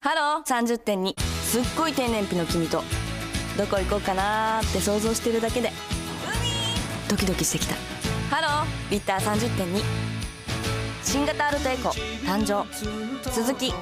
ハロー。30.2すっごい低燃費の君と。どこ行こうかなーって想像してるだけで。ドキドキしてきた。ハロー。ビッター30.2新型アルトエコ誕生。スズキ。